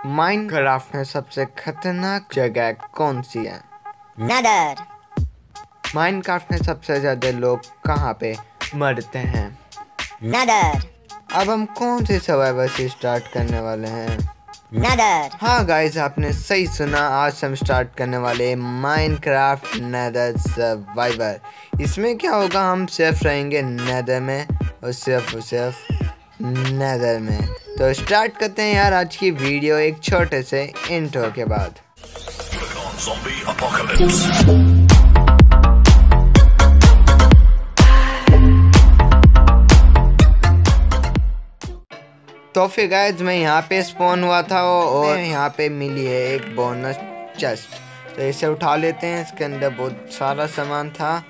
Minecraft में सबसे खतरनाक जगह कौन सी है Nether. माइनक्राफ्ट में सबसे ज़्यादा लोग कहाँ पे मरते हैं Nether. अब हम कौन से सर्वाइवर से स्टार्ट करने वाले हैं Nether. हाँ गाइस आपने सही सुना आज हम स्टार्ट करने वाले माइनक्राफ्ट नेदर सर्वाइवर इसमें क्या होगा हम सिर्फ़ रहेंगे नेदर में और सिर्फ़ और सिर्फ़ नेदर में। तो स्टार्ट करते हैं यार आज की वीडियो एक छोटे से इंट्रो के बाद। तो फिर गाइस मैं यहाँ पे स्पॉन हुआ था और यहाँ पे मिली है एक बोनस चेस्ट तो इसे उठा लेते हैं इसके अंदर बहुत सारा सामान था।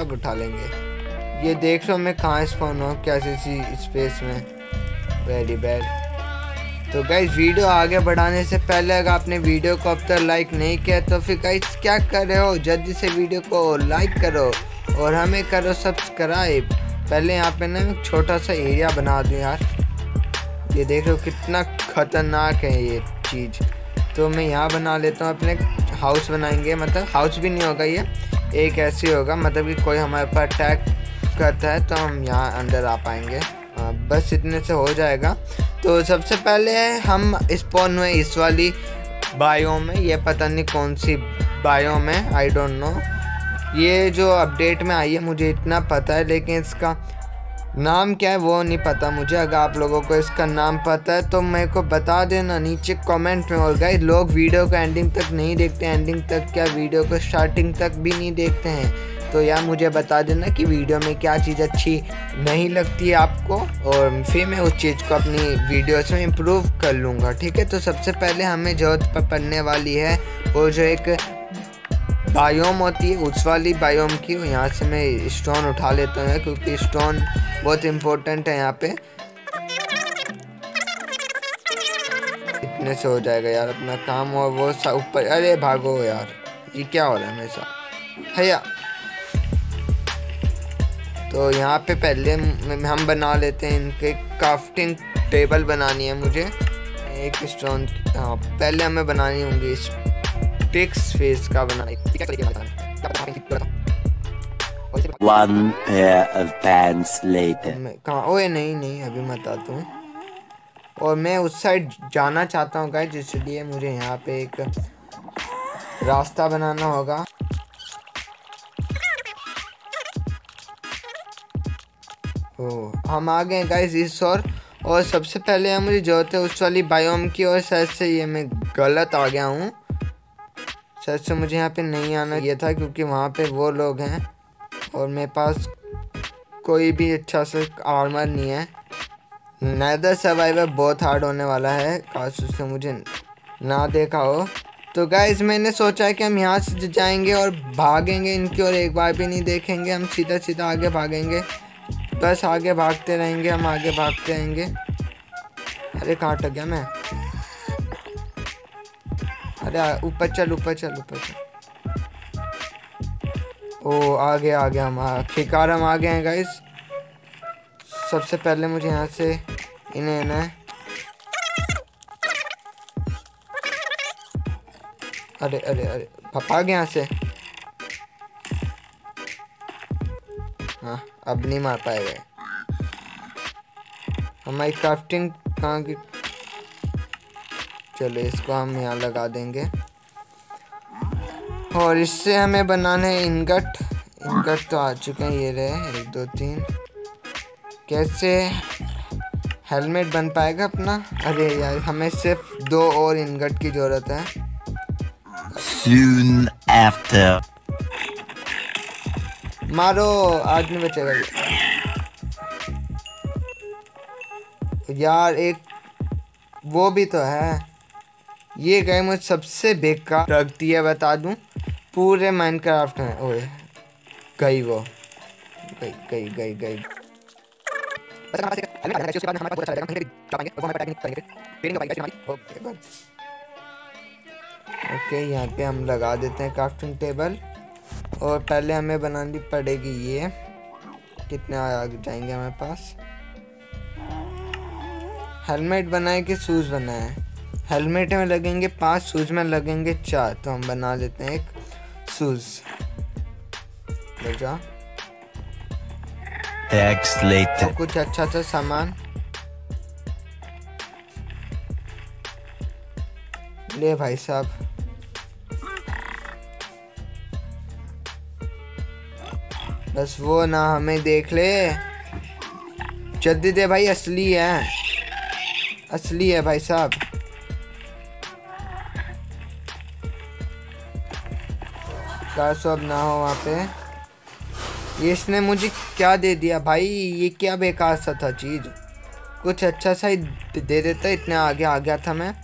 सब उठा लेंगे। ये देख लो मैं कहाँ स्पॉन हुआ कैसे सी स्पेस में? वेरी बैड तो गाइज़ वीडियो आगे बढ़ाने से पहले अगर आपने वीडियो को अब तक लाइक नहीं किया तो फिर गाइज़ क्या कर रहे हो? जल्दी से वीडियो को लाइक करो और हमें करो सब्सक्राइब पहले यहाँ पे ना छोटा सा एरिया बना दूँ यार। ये देख लो कितना खतरनाक है ये चीज़। तो मैं यहाँ बना लेता हूँ, अपने हाउस बनाएँगे। मतलब हाउस भी नहीं होगा ये। एक ऐसे होगा मतलब कि कोई हमारे पर अटैक करता है तो हम यहाँ अंदर आ पाएँगे। बस इतने से हो जाएगा। तो सबसे पहले हम स्पॉन हुए इस वाली बायो में, ये पता नहीं कौन सी बायो में आई डोंट नो ये जो अपडेट में आई है, मुझे इतना पता है, लेकिन इसका नाम क्या है वो नहीं पता मुझे। अगर आप लोगों को इसका नाम पता है तो मेरे को बता देना नीचे कमेंट में। और गए लोग वीडियो को एंडिंग तक नहीं देखते एंडिंग तक क्या वीडियो को स्टार्टिंग तक भी नहीं देखते हैं। तो यार मुझे बता देना कि वीडियो में क्या चीज़ अच्छी नहीं लगती है आपको। और फिर मैं उस चीज़ को अपनी वीडियोस में इम्प्रूव कर लूँगा, ठीक है? तो सबसे पहले हमें ज़रूरत पड़ने वाली है, वो जो एक बायोम होती है, उस वाली बायोम की। यहाँ से मैं स्टोन उठा लेता हूँ क्योंकि स्टोन बहुत इम्पोर्टेंट है यहाँ पे। इतने से हो जाएगा यार, अपना काम और वो ऊपर, अरे भागो यार, ये क्या हो रहा है हमेशा भैया। तो यहाँ पे पहले हम बना लेते हैं इनके क्राफ्टिंग टेबल बनानी है मुझे। एक स्टोन हाँ पहले हमें बनानी होंगी स्टिक्स फेस का बनाई। One pants later. कहाँ ओए, नहीं नहीं, अभी मैं बताता हूँ। और मैं उस साइड जाना चाहता हूँ गाइस इसलिए मुझे यहाँ पे एक रास्ता बनाना होगा। ओ, हम आ गए गाइस इस और। और सबसे पहले यहाँ मुझे ज़रूरत है उस वाली बायोम की, और शायद से ये मैं गलत आ गया हूँ। शायद से मुझे यहाँ पे नहीं आना ये था, क्योंकि वहाँ पे वो लोग हैं। और मेरे पास कोई भी अच्छा सा आर्मर नहीं है। नैदर सर्वाइवर बहुत हार्ड होने वाला है। काश उससे मुझे ना देखा हो। तो गाइज़ मैंने सोचा कि हम यहाँ से जाएँगे और भागेंगे इनकी और एक बार भी नहीं देखेंगे। हम सीधा सीधा आगे भागेंगे। बस आगे भागते रहेंगे, हम आगे भागते रहेंगे। अरे कहाँ अटक गया मैं? अरे ऊपर चल ऊपर चल ऊपर चल। ओ आ गया आ गया हम आखिरकार हम आ गए हैं गाइस सबसे पहले मुझे यहाँ से इन्हें इन्हें, अरे अरे अरे भाग यहाँ से. हाँ अब नहीं मार पाएगा हमारी क्राफ्टिंग कहाँ की चलो, इसको हम यहाँ लगा देंगे. और इससे हमें बनाने है इनगट इनगट तो आ चुके हैं ये रहे एक दो तीन। कैसे हेलमेट बन पाएगा अपना? अरे यार हमें सिर्फ़ दो और इनगट की ज़रूरत है। Soon after. मारो आज नहीं बचेगा यार एक वो भी तो है। ये गए मुझे सबसे बेकार रखती है बता दूँ। पूरे माइनक्राफ्ट में। ओए गई वो। गई गई गई गई। ओके यहाँ पे हम लगा देते हैं क्राफ्टिंग टेबल और पहले हमें बनानी पड़ेगी ये। कितने आ जाएँगे हमारे पास? हेलमेट बनाए कि शूज़ बनाए? हेलमेट में लगेंगे पाँच शूज़ में लगेंगे चार। तो हम बना लेते हैं एक शूज़। जा। तो कुछ अच्छा सा सामान। ले भाई साहब। बस वो ना हमें देख ले। जल्दी दे भाई असली है। असली है भाई साहब। काश अब ना हो वहाँ पे। ये इसने मुझे क्या दे दिया? भाई ये क्या बेकार सा था चीज़? कुछ अच्छा सा ही दे देता इतने आगे आ गया था मैं।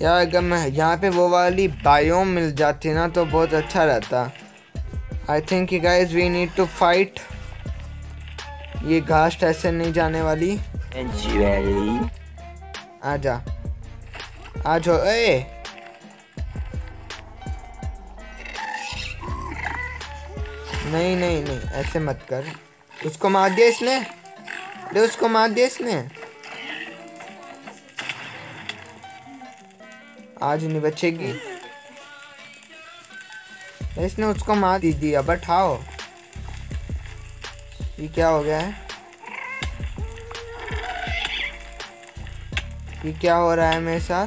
यार अगर मैं यहाँ पे वो वाली बायोम मिल जाती ना तो बहुत अच्छा रहता। I think guys we need to fight ये घास ऐसे नहीं जाने वाली। आ आजा आज हो ए! नहीं नहीं नहीं, ऐसे मत कर। उसको मार दिया इसने। अरे उसको मार दिया इसने। आज नहीं बचेगी। इसने उसको मार दी, दिया। बट हाओ। ये क्या हो गया है? ये क्या हो रहा है मेरे साथ?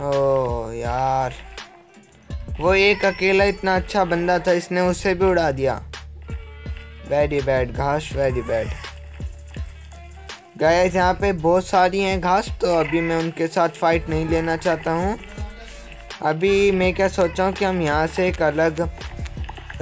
ओ, यार। वो एक अकेला इतना अच्छा बंदा था, इसने उसे भी उड़ा दिया। वेरी बैड घास वेरी बैड गाइस यहाँ पे बहुत सारी हैं घास तो अभी मैं उनके साथ फाइट नहीं लेना चाहता हूँ। अभी मैं क्या सोचा हूँ कि हम यहाँ से एक अलग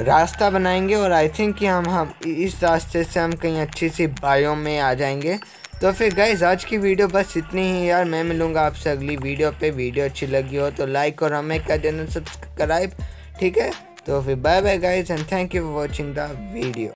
रास्ता बनाएँगे और आई थिंक कि हम हम इस रास्ते से हम कहीं अच्छी सी बायो में आ जाएँगे। तो फिर गाइज़ आज की वीडियो बस इतनी ही यार। मैं मिलूँगा आपसे अगली वीडियो पे। वीडियो अच्छी लगी हो तो लाइक और हमें कर देना सब्सक्राइब ठीक है? तो फिर bye bye guys and thank you for watching the video